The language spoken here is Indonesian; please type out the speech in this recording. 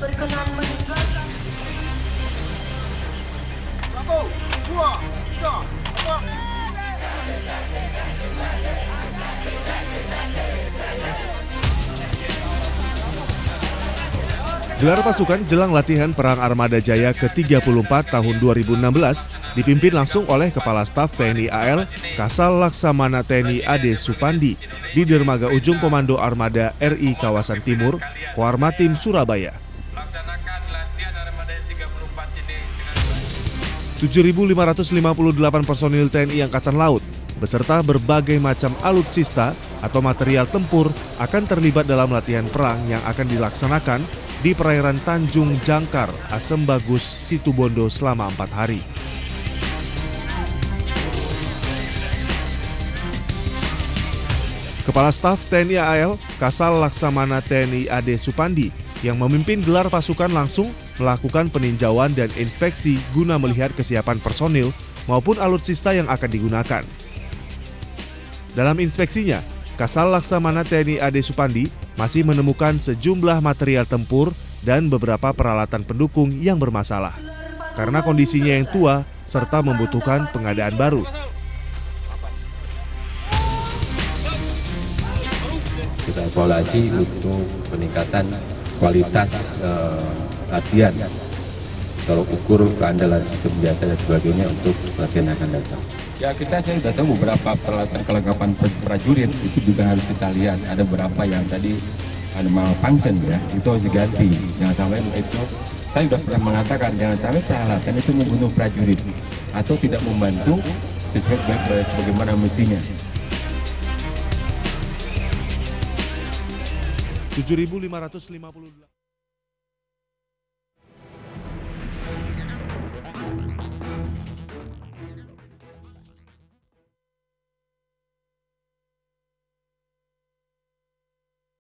berkenan meninggalkan Satu, dua, tiga, empat. Gelar pasukan jelang latihan Perang Armada Jaya ke-34 tahun 2016 dipimpin langsung oleh Kepala Staf TNI AL Kasal Laksamana TNI AD Supandi di Dermaga Ujung Komando Armada RI Kawasan Timur, Koarmatim Surabaya. laksanakan latihan armada 34 ini dengan 7.558 personil TNI Angkatan Laut beserta berbagai macam alutsista atau material tempur akan terlibat dalam latihan perang yang akan dilaksanakan di perairan Tanjung Jangkar, Asem Bagus, Situbondo selama empat hari. Kepala Staf TNI AL Kasal Laksamana TNI AD Supandi yang memimpin gelar pasukan langsung melakukan peninjauan dan inspeksi guna melihat kesiapan personil maupun alutsista yang akan digunakan. Dalam inspeksinya, Kasal Laksamana TNI AD Supandi masih menemukan sejumlah material tempur dan beberapa peralatan pendukung yang bermasalah karena kondisinya yang tua serta membutuhkan pengadaan baru. kita evaluasi untuk peningkatan kualitas eh, latihan kalau ukur keandalan sistem senjata dan sebagainya untuk latihan yang akan datang. Ya kita saya sudah tahu beberapa peralatan kelengkapan prajurit. Itu juga harus kita lihat. Ada beberapa yang tadi ada malfunction ya. Itu harus diganti. Jangan sampai itu saya sudah pernah mengatakan jangan sampai peralatan itu membunuh prajurit atau tidak membantu sesuai bagaimana mestinya. 7.558